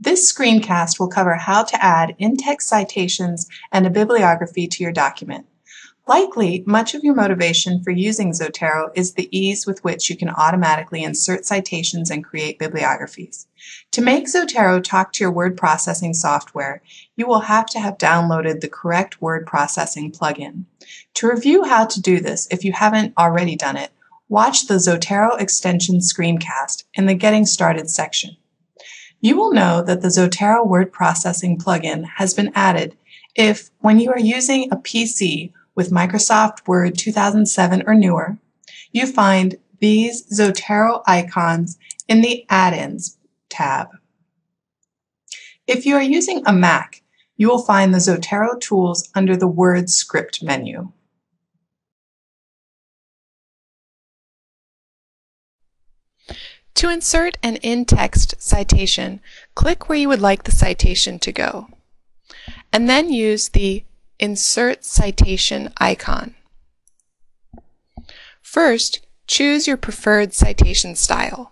This screencast will cover how to add in-text citations and a bibliography to your document. Likely, much of your motivation for using Zotero is the ease with which you can automatically insert citations and create bibliographies. To make Zotero talk to your word processing software, you will have to have downloaded the correct word processing plugin. To review how to do this, if you haven't already done it, watch the Zotero extension screencast in the Getting Started section. You will know that the Zotero word processing plugin has been added if, when you are using a PC with Microsoft Word 2007 or newer, you find these Zotero icons in the Add-ins tab. If you are using a Mac, you will find the Zotero tools under the Word script menu. To insert an in-text citation, click where you would like the citation to go, and then use the Insert Citation icon. First, choose your preferred citation style.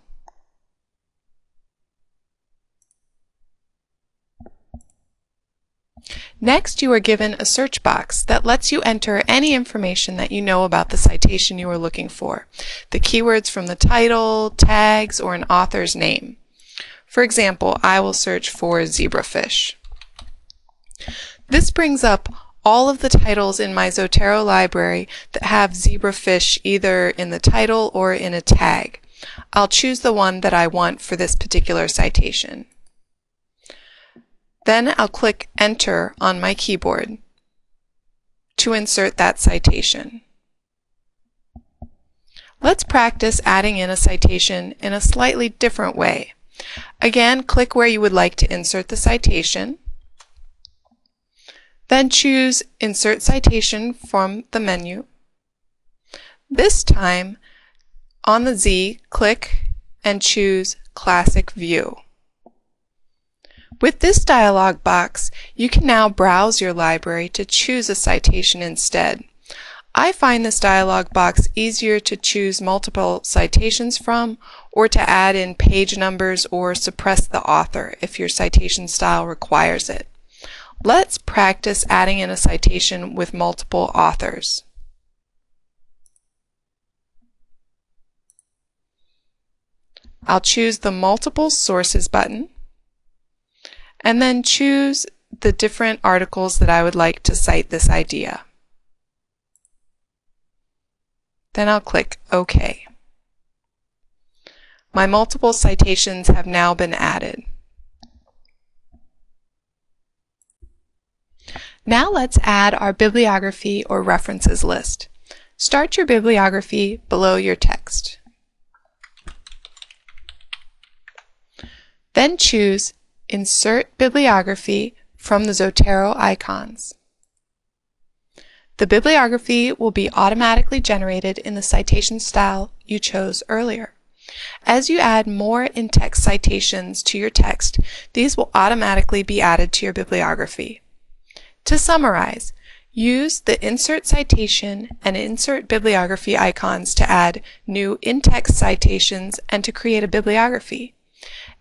Next, you are given a search box that lets you enter any information that you know about the citation you are looking for, the keywords from the title, tags, or an author's name. For example, I will search for zebrafish. This brings up all of the titles in my Zotero library that have zebrafish either in the title or in a tag. I'll choose the one that I want for this particular citation. Then I'll click Enter on my keyboard to insert that citation. Let's practice adding in a citation in a slightly different way. Again, click where you would like to insert the citation. Then choose Insert Citation from the menu. This time, on the Z, click and choose Classic View. With this dialog box, you can now browse your library to choose a citation instead. I find this dialog box easier to choose multiple citations from or to add in page numbers or suppress the author if your citation style requires it. Let's practice adding in a citation with multiple authors. I'll choose the Multiple Sources button and then choose the different articles that I would like to cite this idea. Then I'll click OK. My multiple citations have now been added. Now let's add our bibliography or references list. Start your bibliography below your text. Then choose Insert Bibliography from the Zotero icons. The bibliography will be automatically generated in the citation style you chose earlier. As you add more in-text citations to your text, these will automatically be added to your bibliography. To summarize, use the Insert Citation and Insert Bibliography icons to add new in-text citations and to create a bibliography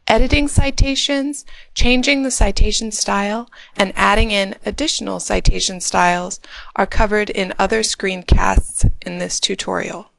editing citations, changing the citation style, and adding in additional citation styles are covered in other screencasts in this tutorial.